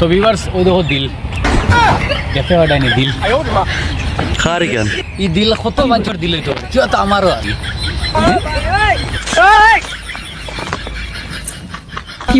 তো ভিউয়ার্স ও দেখো দিল। দেখতে পাঠায়নি দিল। খার কেন? এই দিল কত মানুষের দিল তো। যত আমারও আর? কি